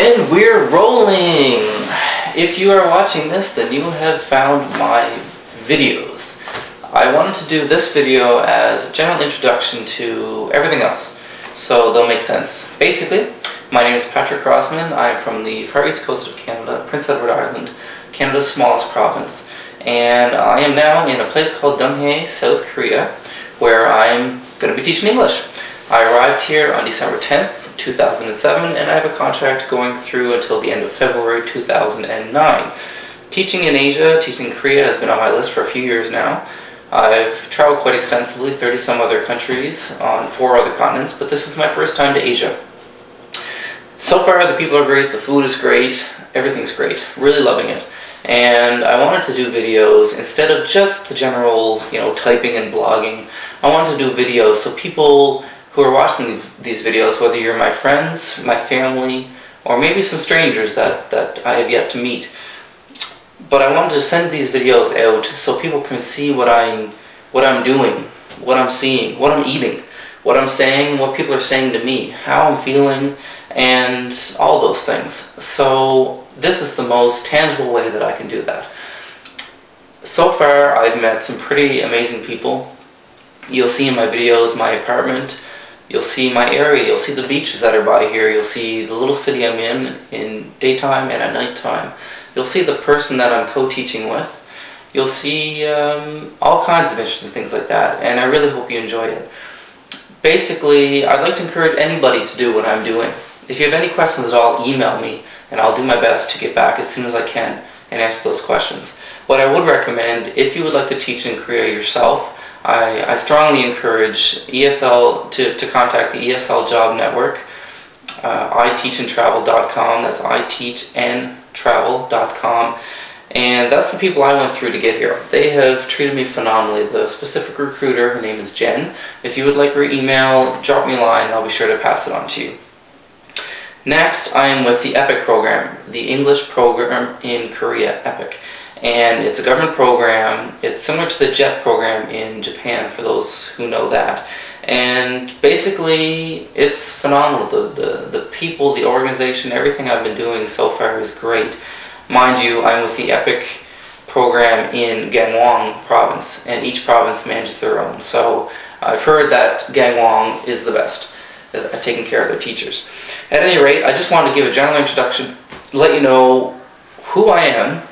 And we're rolling! If you are watching this, then you have found my videos. I wanted to do this video as a general introduction to everything else, so they'll make sense. Basically, my name is Patrick Crossman. I'm from the far east coast of Canada, Prince Edward Island, Canada's smallest province. And I am now in a place called Donghae, South Korea, where I'm going to be teaching English. I arrived here on December 10th, 2007, and I have a contract going through until the end of February 2009. Teaching in Asia, teaching in Korea has been on my list for a few years now. I've traveled quite extensively, 30 some other countries on four other continents, but this is my first time to Asia. So far the people are great, the food is great, everything's great, really loving it. And I wanted to do videos instead of just the general, you know, typing and blogging. I wanted to do videos so people who are watching these videos, whether you're my friends, my family, or maybe some strangers that, that I have yet to meet. But I wanted to send these videos out so people can see what I'm, what I'm doing, what I'm seeing, what I'm eating, what I'm saying, what people are saying to me, how I'm feeling, and all those things. So this is the most tangible way that I can do that. So far, I've met some pretty amazing people. You'll see in my videos my apartment, You'll see my area, you'll see the beaches that are by here, you'll see the little city I'm in in daytime and at nighttime. You'll see the person that I'm co-teaching with. You'll see um, all kinds of interesting things like that, and I really hope you enjoy it. Basically, I'd like to encourage anybody to do what I'm doing. If you have any questions at all, email me, and I'll do my best to get back as soon as I can and answer those questions. What I would recommend, if you would like to teach in Korea yourself, I, I strongly encourage ESL to, to contact the ESL Job Network, uh, iteachandtravel.com, that's iteachandtravel.com, and that's the people I went through to get here. They have treated me phenomenally. The specific recruiter, her name is Jen. If you would like her email, drop me a line I'll be sure to pass it on to you. Next, I am with the EPIK program, the English program in Korea, EPIK. and it's a government program. It's similar to the JET program in Japan, for those who know that. And basically, it's phenomenal. The, the, the people, the organization, everything I've been doing so far is great. Mind you, I'm with the EPIK program in Gangwon province, and each province manages their own. So I've heard that Gangwon is the best taking care of their teachers. At any rate, I just wanted to give a general introduction, let you know who I am,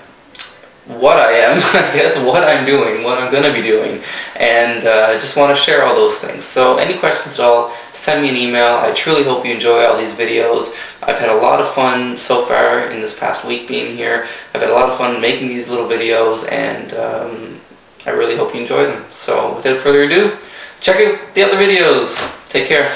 what I am, I guess, what I'm doing, what I'm going to be doing, and uh, I just want to share all those things. So any questions at all, send me an email. I truly hope you enjoy all these videos. I've had a lot of fun so far in this past week being here. I've had a lot of fun making these little videos, and um, I really hope you enjoy them. So without further ado, check out the other videos. Take care.